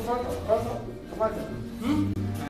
吃饭了，干啥？点。嗯。